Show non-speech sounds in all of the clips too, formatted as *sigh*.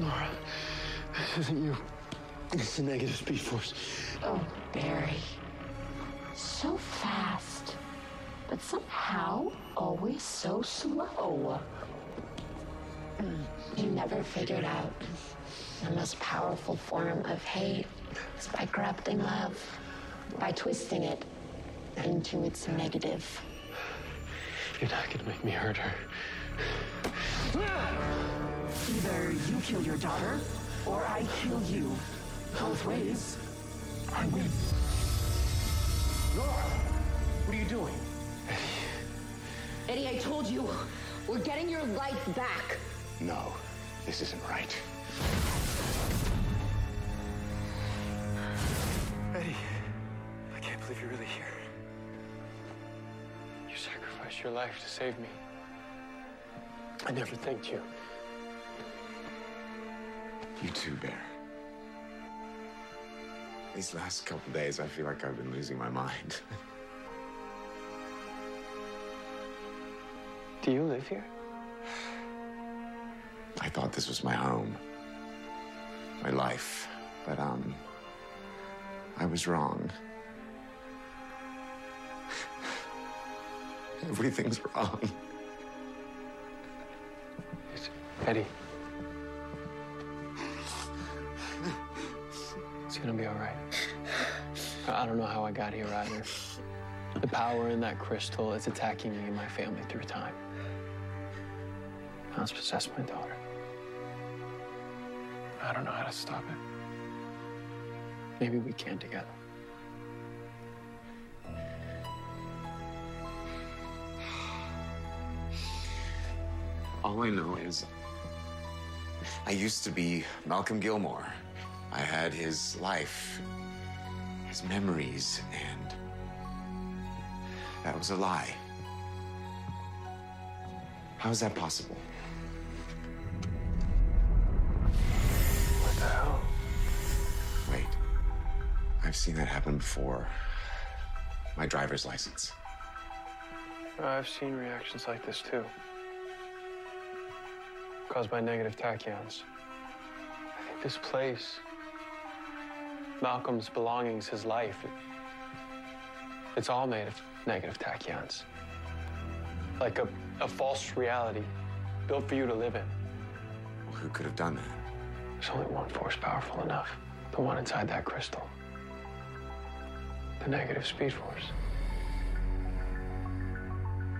Nora, this *laughs* isn't you. It's the negative speed force. Oh, Barry. So fast, but somehow always so slow. You never figured out the most powerful form of hate is by corrupting love, by twisting it into its negative. You're not gonna make me hurt her. Ah! Either you kill your daughter, or I kill you. Both ways, I win. Laura, what are you doing? Eddie, I told you, we're getting your life back. No, this isn't right. Eddie, I can't believe you're really here. You sacrificed your life to save me. I never thanked you. You too, Bear. These last couple days, I feel like I've been losing my mind. *laughs* Do you live here? I thought this was my home, my life, but um, I was wrong. *laughs* Everything's wrong. It's Eddie. It's gonna be all right. I don't know how I got here either. The power in that crystal is attacking me and my family through time. Now it's possessed my daughter. I don't know how to stop it. Maybe we can together. All I know is I used to be Malcolm Gilmore. I had his life, his memories, and that was a lie. How is that possible? What the hell? Wait. I've seen that happen before. My driver's license. Uh, I've seen reactions like this too. Caused by negative tachyons. I think this place, Malcolm's belongings, his life. It's all made of negative tachyons. Like a, a false reality built for you to live in. Well, who could have done that? There's only one force powerful enough. The one inside that crystal. The negative speed force.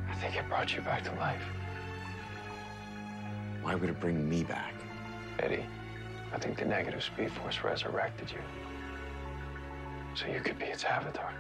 I think it brought you back to life. Why would it bring me back? Eddie, I think the negative speed force resurrected you. So you could be its avatar.